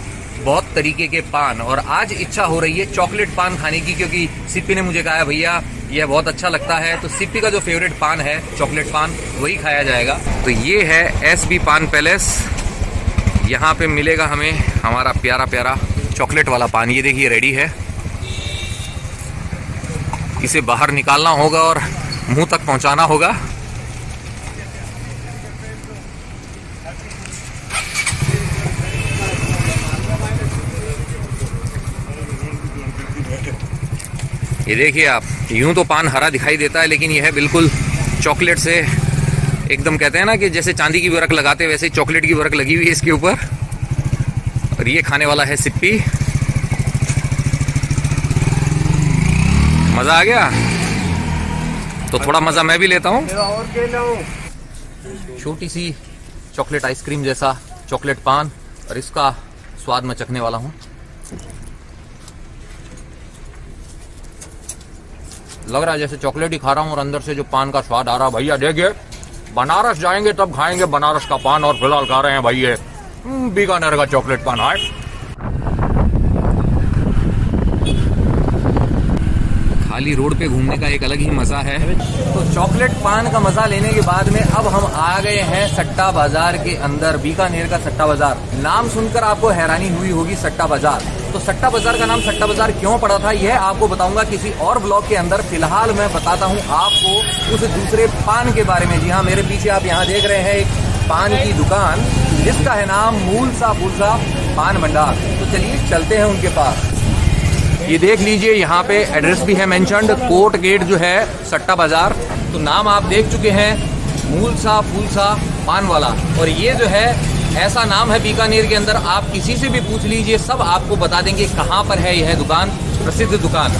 बहुत तरीके के पान और आज इच्छा हो रही है चॉकलेट पान खाने की, क्योंकि सिप्पी ने मुझे कहा, भैया, यह बहुत अच्छा लगता है। तो सिप्पी का जो फेवरेट पान है, चॉकलेट पान, वही खाया जाएगा। तो ये है एस बी पान पैलेस। यहाँ पे मिलेगा हमें हमारा प्यारा प्यारा चॉकलेट वाला पान। ये देखिए रेडी है। इसे बाहर निकालना होगा और मुँह तक पहुंचाना होगा। ये देखिए आप यूँ तो पान हरा दिखाई देता है लेकिन यह है बिल्कुल चॉकलेट से एकदम कहते हैं ना कि जैसे चांदी की वर्क लगाते हैं वैसे चॉकलेट की वर्क लगी हुई है इसके ऊपर। और ये खाने वाला है सिप्पी। मज़ा आ गया? तो थोड़ा मज़ा मैं भी लेता हूँ। छोटी सी चॉकलेट आइसक्रीम जैसा चॉकलेट पान और इसका स्वाद मैं चखने वाला हूँ। लग रहा है जैसे चॉकलेट ही खा रहा हूँ और अंदर से जो पान का स्वाद आ रहा भैया देखिए बनारस जाएँगे तब खाएँगे बनारस का पान और फ़िलहाल खा रहे हैं भाई ये हम्म, बीकानेर का चॉकलेट पान है खाली रोड पे घूमने का एक अलग ही मज़ा है। तो चॉकलेट पान का मज़ा लेने के बाद में अब हम आ गए हैं सट्टा बाज़ार के अंदर बीकानेर का सट्टा बाज़ार। नाम सुनकर आपको हैरानी हुई होगी सट्टा बाज़ार। तो सट्टा बाज़ार का नाम सट्टा बाज़ार क्यों पड़ा था, यह आपको बताऊँगा किसी और ब्लॉग के अंदर। फ़िलहाल मैं बताता हूँ आपको उस दूसरे पान के बारे में। जी हाँ मेरे पीछे आप यहाँ देख रहे हैं एक पान की दुकान, जिसका है नाम मूलसा फूलसा पान भंडार तो चलिए चलते हैं उनके पास। ये देख लीजिए, यहाँ पे एड्रेस भी है मेंशनड, कोर्ट गेट जो है सट्टा बाज़ार। तो नाम आप देख चुके हैं मूल मूलसा फूलसा पान वाला। और ये जो है ऐसा नाम है बीकानेर के अंदर। आप किसी से भी पूछ लीजिए, सब आपको बता देंगे कहाँ पर है यह दुकान, प्रसिद्ध दुकान।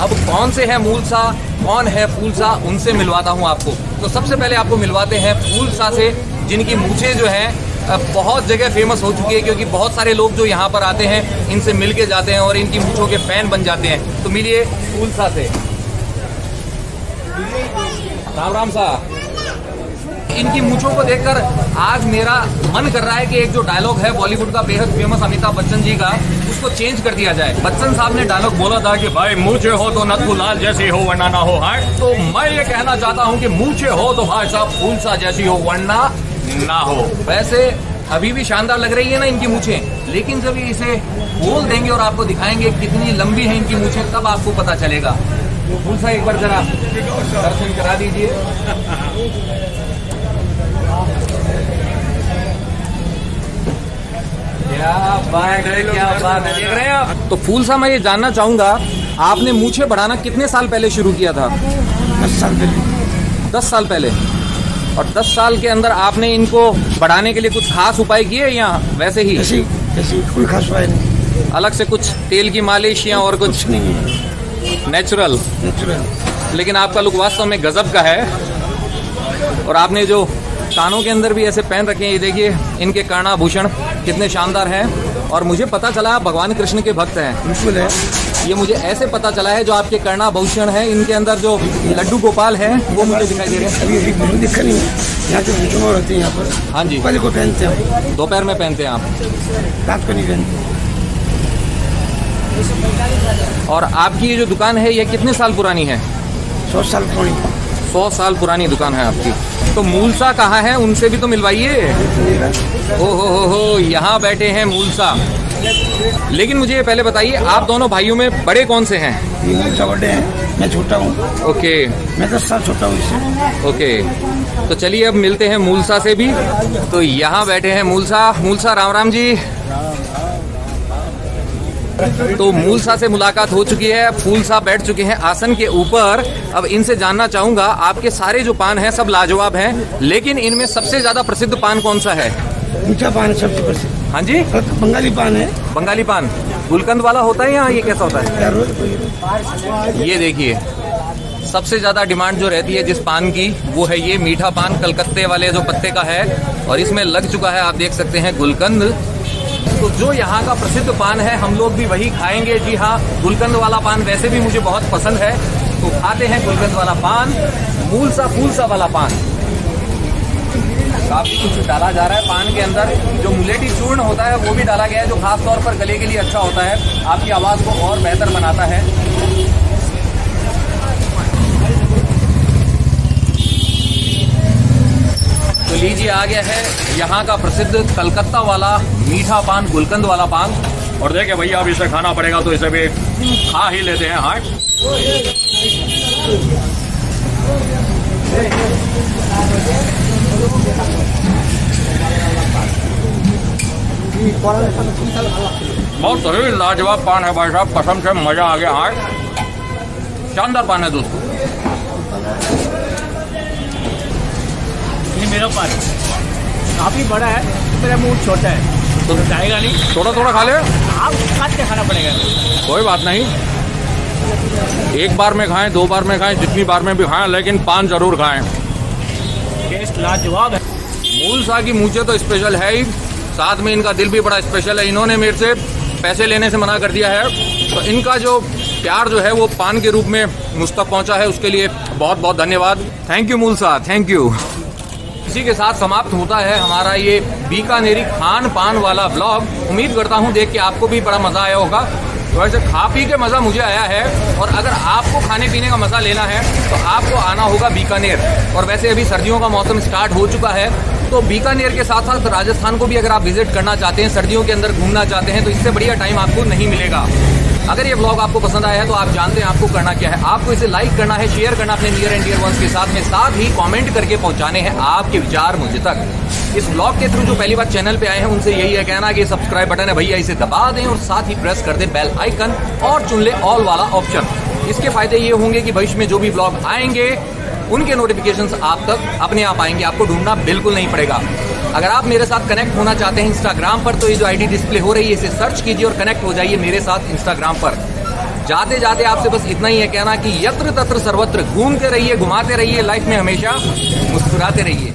अब कौन से है मूलसा, कौन है फूलसा, उनसे मिलवाता हूँ आपको। तो सबसे पहले आपको मिलवाते हैं फूलसा से, जिनकी मूछें जो हैं बहुत जगह फ़ेमस हो चुकी है, क्योंकि बहुत सारे लोग जो यहाँ पर आते हैं, इनसे मिल के जाते हैं और इनकी मूछों के फ़ैन बन जाते हैं। तो मिलिए फूलसा से। राम राम सा। इनकी मूछों को देखकर आज मेरा मन कर रहा है कि एक जो डायलॉग है बॉलीवुड का, बेहद फ़ेमस अमिताभ बच्चन जी का, उसको चेंज कर दिया जाए। बच्चन साहब ने डायलॉग बोला था कि, भाई मूछे हो तो नथु लाल जैसी हो, वरना ना हो हाय तो मैं ये कहना चाहता हूँ कि मूछे हो तो भाई साहब फूलसा जैसी हो, वरना ना हो। वैसे अभी भी शानदार लग रही है ना इनकी मूछें, लेकिन जब इसे बोल देंगे और आपको दिखाएँगे कितनी लंबी है इनकी मूछें, तब आपको पता चलेगा। फूल सा एक बार जरा दर्शन करा दीजिए। बात है क्या बात है देख रहे हैं आप? तो फूल सा मैं ये जानना चाहूँगा आपने मूछे बढ़ाना कितने साल पहले शुरू किया था? दस साल पहले। दस साल पहले। और दस साल के अंदर आपने इनको बढ़ाने के लिए कुछ खास उपाय किए या वैसे ही? ऐसी ऐसी कोई खास उपाय नहीं। अलग से कुछ तेल की मालिश या और कुछ? कुछ नहीं नेचुरल नेचुरल लेकिन आपका लुक वास्तव में गजब का है। और आपने जो कानों के अंदर भी ऐसे पहन रखे हैं ये देखिए इनके कर्णाभूषण कितने शानदार हैं। और मुझे पता चला आप भगवान कृष्ण के भक्त हैं। बिल्कुल है। ये मुझे ऐसे पता चला है जो आपके कर्णाभूषण है इनके अंदर जो लड्डू गोपाल है वो मुझे दिखाई दे रहे हैं। अभी दिखा नहीं यहाँ रहते हैं यहाँ पर। हाँ जी। पहले को पहनते हैं दोपहर में पहनते हैं आप। रात को नहीं पहनते। और आपकी ये जो दुकान है ये कितने साल पुरानी है? सौ साल पुरानी। सौ साल पुरानी दुकान है आपकी। तो मूलसा कहाँ है? उनसे भी तो मिलवाइए। ओ हो हो हो यहाँ बैठे हैं मूलसा। लेकिन मुझे ये पहले बताइए आप दोनों भाइयों में बड़े कौन से हैं? बड़े हैं। मैं छोटा हूँ। ओके। मैं दस साल छोटा हूँ ओके। तो चलिए अब मिलते हैं मूलसा से भी। तो यहाँ बैठे हैं मूलसा। मूलसा राम राम जी। तो मूलसा से मुलाकात हो चुकी है फूल साहब बैठ चुके हैं आसन के ऊपर। अब इनसे जानना चाहूँगा आपके सारे जो पान हैं सब लाजवाब हैं लेकिन इनमें सबसे ज़्यादा प्रसिद्ध पान कौन सा है? मीठा पान है सबसे प्रसिद्ध। हाँ जी? बंगाली पान है। बंगाली पान। गुलकंद वाला होता है यहाँ ये कैसा होता है? ये देखिए सबसे ज़्यादा डिमांड जो रहती है जिस पान की वो है ये मीठा पान कलकत्ते वाले जो पत्ते का है और इसमें लग चुका है आप देख सकते हैं गुलकंद। तो जो यहाँ का प्रसिद्ध पान है, हम लोग भी वही खाएँगे। जी हाँ गुलकंद वाला पान वैसे भी मुझे बहुत पसंद है। तो खाते हैं गुलकंद वाला पान मूल सा फूल सा वाला पान। काफ़ी कुछ डाला जा रहा है पान के अंदर। जो मुलेटी चूर्ण होता है, वो भी डाला गया है, जो खास तौर पर गले के लिए अच्छा होता है। आपकी आवाज़ को और बेहतर बनाता है। लीजिए आ गया है यहाँ का प्रसिद्ध कलकत्ता वाला मीठा पान, गुलकंद वाला पान। और देखिए भैया, अब इसे खाना पड़ेगा तो इसे भी खा ही लेते हैं हाँ। बहुत सही लाजवाब पान है भाई साहब, कसम से मज़ा आ गया हाँ। शानदार पान है दोस्तों। मेरा पान काफ़ी बड़ा है मेरा मुँह छोटा है। तो जाएगा नहीं। थोड़ा थोड़ा खा ले। आप काट के खाना पड़ेगा। कोई बात नहीं। एक बार में खाएँ दो बार में खाएँ जितनी बार में भी खाएँ लेकिन पान ज़रूर खाएँ। टेस्ट लाजवाब है। मूल सा की मूछे तो स्पेशल है ही। साथ में इनका दिल भी बड़ा स्पेशल है। इन्होंने मेरे से पैसे लेने से मना कर दिया है। तो इनका जो प्यार जो है वो पान के रूप में मुझ तक पहुँचा है। उसके लिए बहुत बहुत धन्यवाद। थैंक यू मूल सा थैंक यू इसी के साथ समाप्त होता है हमारा ये बीकानेरी खान पान वाला ब्लॉग उम्मीद करता हूँ देख के आपको भी बड़ा मज़ा आया होगा। वैसे खा पी के मज़ा मुझे आया है और अगर आपको खाने पीने का मज़ा लेना है तो आपको आना होगा बीकानेर। और वैसे अभी सर्दियों का मौसम स्टार्ट हो चुका है तो बीकानेर के साथ साथ राजस्थान को भी अगर आप विज़िट करना चाहते हैं, सर्दियों के अंदर घूमना चाहते हैं तो इससे बढ़िया टाइम आपको नहीं मिलेगा। अगर ये ब्लॉग आपको पसंद आया है तो आप जानते हैं आपको करना क्या है। आपको इसे लाइक करना है शेयर करना अपने नियर एंड डियर वंस के साथ में, साथ ही कमेंट करके पहुँचाने हैं आपके विचार मुझे तक। इस ब्लॉग के थ्रू जो पहली बार चैनल पे आए हैं, उनसे यही है कहना कि सब्सक्राइब बटन है भैया, इसे दबा दें और साथ ही प्रेस कर दें बेल आइकन और चुन ले ऑल वाला ऑप्शन इसके फ़ायदे ये होंगे कि भविष्य में जो भी ब्लॉग आएँगे उनके नोटिफिकेशंस आप तक अपने आप आएँगे, आपको ढूंढना बिल्कुल नहीं पड़ेगा। अगर आप मेरे साथ कनेक्ट होना चाहते हैं इंस्टाग्राम पर तो ये जो आईडी डिस्प्ले हो रही है, इसे सर्च कीजिए और कनेक्ट हो जाइए मेरे साथ इंस्टाग्राम पर। जाते जाते आपसे बस इतना ही है कहना कि यत्र तत्र सर्वत्र घूमते रहिए, घुमाते रहिए लाइफ में हमेशा मुस्कुराते रहिए।